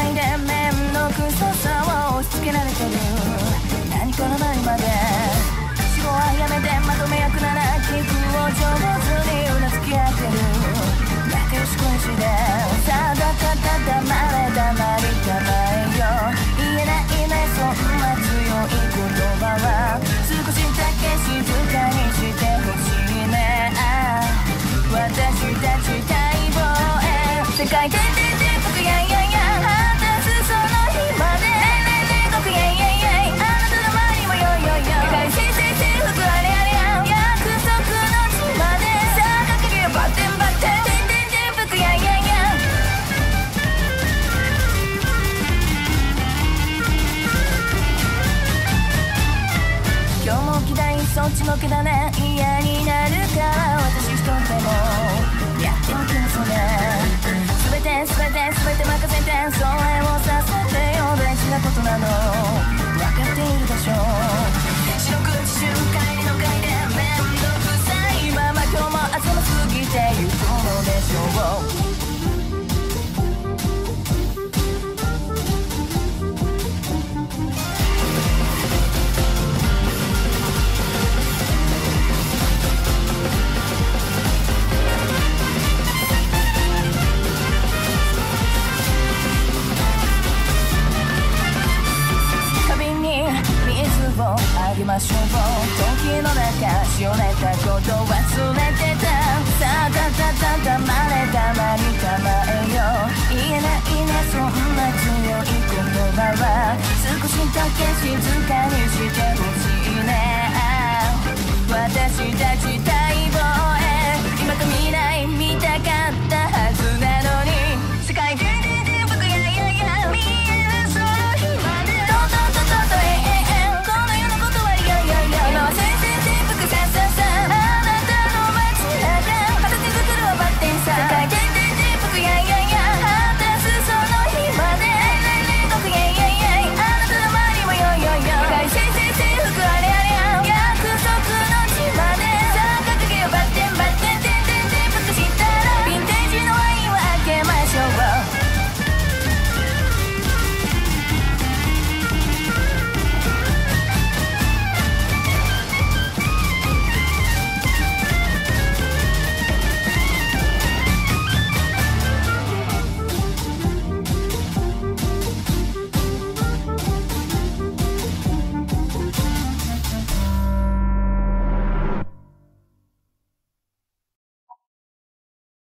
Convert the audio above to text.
界で面のくソさを押し付けられてる何から何まで死後はやめてまとめ役なら寄付を上手にうなずき合ってる仲良し恋しでただただ黙れ黙りたまえよ言えないねそんな強い言葉は少しだけ静かにしてほしいね私たち待望へ。世界でそっちのだね。嫌になるから私一人でも。やっておきますね。きましょう。時の中しおれたこと忘れてた。さあたたたたまれたまに構えよ。う言えないねそんな強い言葉は。少しだけ静かに